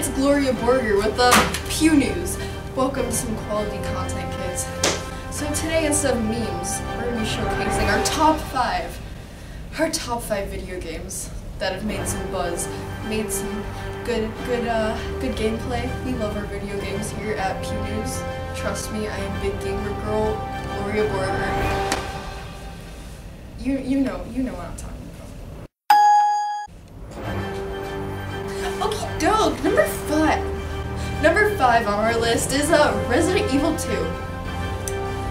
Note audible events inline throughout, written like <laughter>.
it's Gloria Borger with the Pew News. Welcome to some quality content, kids. So today, instead of memes, we're going to be showcasing our top five, our top five video games that have made some buzz, made some good, good, uh, good gameplay. We love our video games here at Pew News. Trust me, I am big gamer girl, Gloria Borger. You, you know, you know what I'm talking about. Doke, number five. Number five on our list is uh, Resident Evil 2.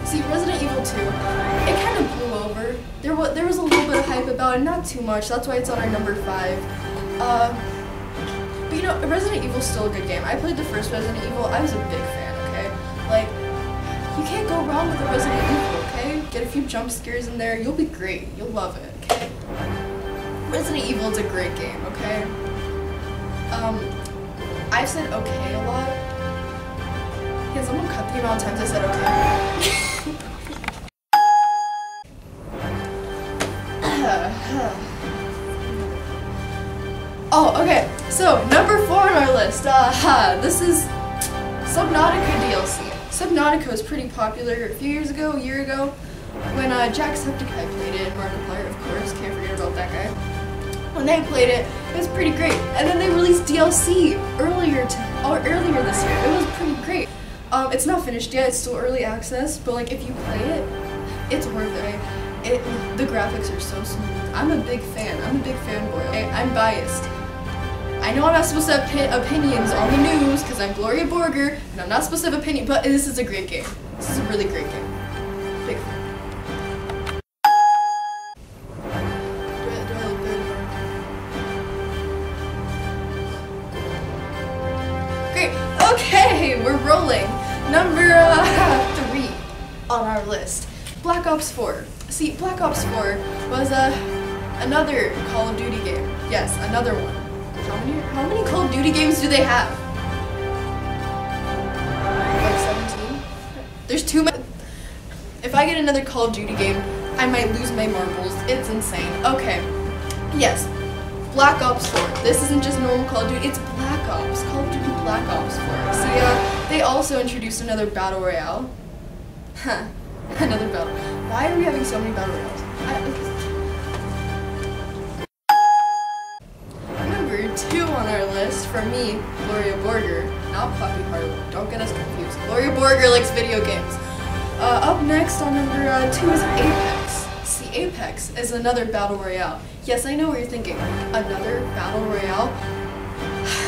See, Resident Evil 2, it kind of blew over. There was, there was a little bit of hype about it, not too much. That's why it's on our number five. Uh, but you know, Resident Evil's still a good game. I played the first Resident Evil. I was a big fan, okay? Like, you can't go wrong with a Resident Evil, okay? Get a few jump scares in there. You'll be great. You'll love it, okay? Resident Evil is a great game, okay? Um, I've said okay a lot. Can someone cut the amount of times I said okay? <laughs> oh, okay. So, number four on our list. Uh, this is Subnautica DLC. Subnautica was pretty popular a few years ago, a year ago, when uh, Jacksepticeye played it, Markiplier, of course, can't forget about that guy. When they played it, it was pretty great. And then they released DLC earlier to, or earlier this year. It was pretty great. Um, it's not finished yet, it's still early access, but like if you play it, it's worth it. It, the graphics are so smooth. I'm a big fan. I'm a big fanboy. Okay? I'm biased. I know I'm not supposed to have opinions on the news because I'm Gloria Borger and I'm not supposed to have opinion, but this is a great game. This is a really great game. Big fan. Okay, we're rolling. Number uh, three on our list, Black Ops 4. See, Black Ops 4 was uh, another Call of Duty game. Yes, another one. How many? How many Call of Duty games do they have? Like 17. There's too many. If I get another Call of Duty game, I might lose my marbles. It's insane. Okay. Yes. Black Ops 4. This isn't just normal Call of Duty, it's Black Ops. Call of Duty Black Ops 4. See, uh, they also introduced another Battle Royale. Huh. <laughs> Another battle. Why are we having so many Battle Royales? I, Number two on our list for me, Gloria Borger, not Poppy Harlow. Don't get us confused. Gloria Borger likes video games. Uh, up next on number uh, two is Apex. Apex is another battle royale. Yes, I know what you're thinking. Another battle royale?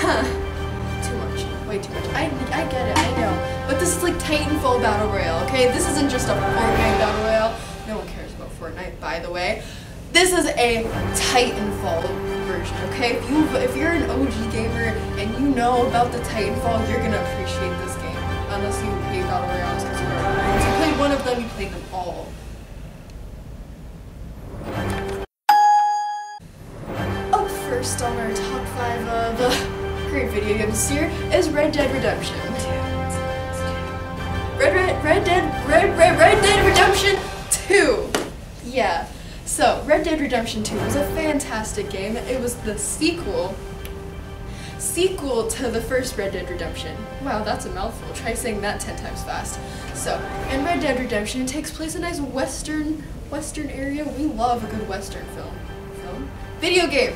<sighs> too much. Way too much. I, I get it, I know. But this is like Titanfall battle royale, okay? This isn't just a Fortnite battle royale. No one cares about Fortnite, by the way. This is a Titanfall version, okay? If you if you're an OG gamer and you know about the Titanfall, you're gonna appreciate this game. Unless you hate battle royales because you are. Once you played one of them, you played them all. First on our top five of uh, great video games here is Red Dead Redemption. Red Red Red Dead Red Red Red Dead Redemption 2. Yeah. So, Red Dead Redemption 2 was a fantastic game. It was the sequel sequel to the first Red Dead Redemption. Wow, that's a mouthful. Try saying that 10 times fast. So, in Red Dead Redemption, it takes place in a nice western western area. We love a good western film. Film? Video game.